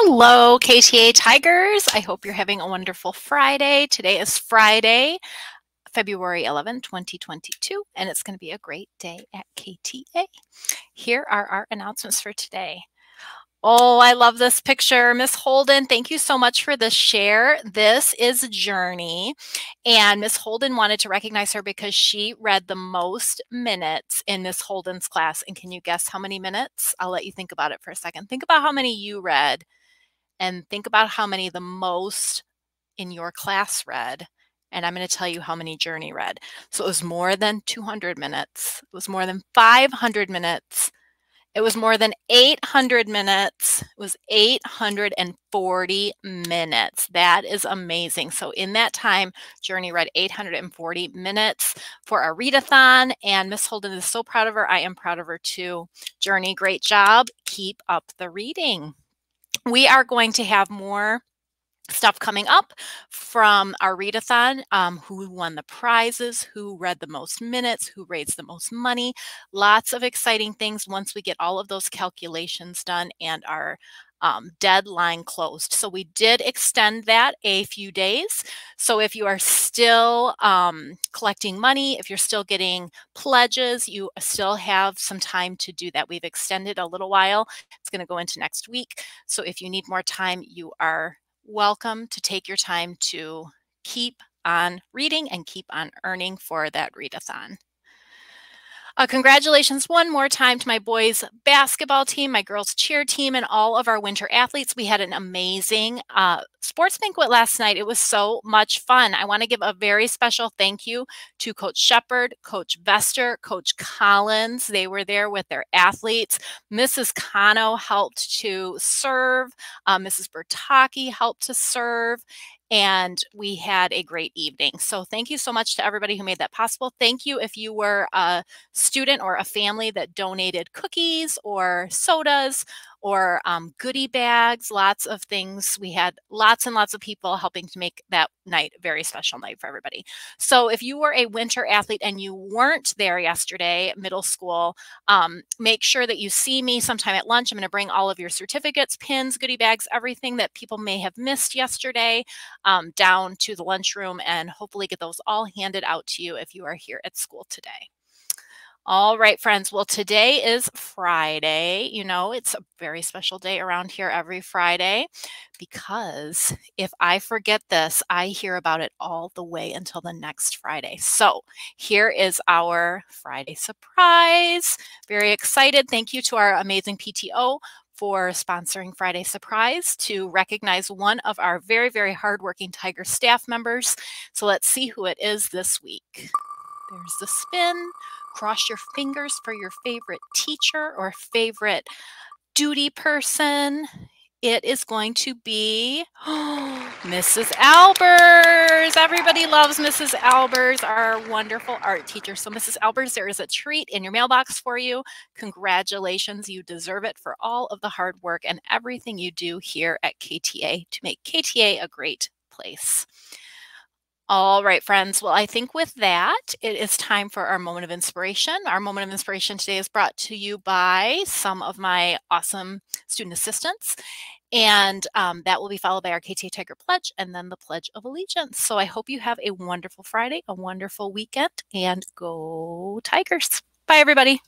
Hello, KTA Tigers. I hope you're having a wonderful Friday. Today is Friday, February 11, 2022, and it's going to be a great day at KTA. Here are our announcements for today. Oh, I love this picture. Miss Holden, thank you so much for the share. This is Journey. And Miss Holden wanted to recognize her because she read the most minutes in Miss Holden's class. And can you guess how many minutes? I'll let you think about it for a second. Think about how many you read and think about how many the most in your class read. And I'm going to tell you how many Journey read. So it was more than 200 minutes, it was more than 500 minutes it was more than 800 minutes. It was 840 minutes. That is amazing. So in that time, Journey read 840 minutes for a readathon, and Miss Holden is so proud of her. I am proud of her too. Journey, great job. Keep up the reading. We are going to have more stuff coming up from our readathon um, who won the prizes who read the most minutes who raised the most money lots of exciting things once we get all of those calculations done and our um, deadline closed. So we did extend that a few days. So if you are still um, collecting money if you're still getting pledges you still have some time to do that. We've extended a little while. It's going to go into next week. So if you need more time you are welcome to take your time to keep on reading and keep on earning for that readathon. Uh, congratulations one more time to my boys basketball team, my girls cheer team, and all of our winter athletes. We had an amazing uh, sports banquet last night. It was so much fun. I want to give a very special thank you to Coach Shepard, Coach Vester, Coach Collins. They were there with their athletes. Mrs. Kano helped to serve. Uh, Mrs. Bertaki helped to serve and we had a great evening. So thank you so much to everybody who made that possible. Thank you if you were a student or a family that donated cookies or sodas or um, goodie bags, lots of things. We had lots and lots of people helping to make that night a very special night for everybody. So if you were a winter athlete and you weren't there yesterday, middle school, um, make sure that you see me sometime at lunch. I'm going to bring all of your certificates, pins, goodie bags, everything that people may have missed yesterday um, down to the lunchroom and hopefully get those all handed out to you if you are here at school today. All right, friends. Well, today is Friday. You know, it's a very special day around here every Friday because if I forget this, I hear about it all the way until the next Friday. So here is our Friday surprise. Very excited. Thank you to our amazing PTO for sponsoring Friday Surprise to recognize one of our very, very hardworking Tiger staff members. So let's see who it is this week. There's the spin. Cross your fingers for your favorite teacher or favorite duty person. It is going to be Mrs. Albers. Everybody loves Mrs. Albers, our wonderful art teacher. So, Mrs. Albers, there is a treat in your mailbox for you. Congratulations. You deserve it for all of the hard work and everything you do here at KTA to make KTA a great place. All right, friends. Well, I think with that, it is time for our moment of inspiration. Our moment of inspiration today is brought to you by some of my awesome student assistants. And um, that will be followed by our KTA Tiger Pledge and then the Pledge of Allegiance. So I hope you have a wonderful Friday, a wonderful weekend, and go Tigers. Bye, everybody.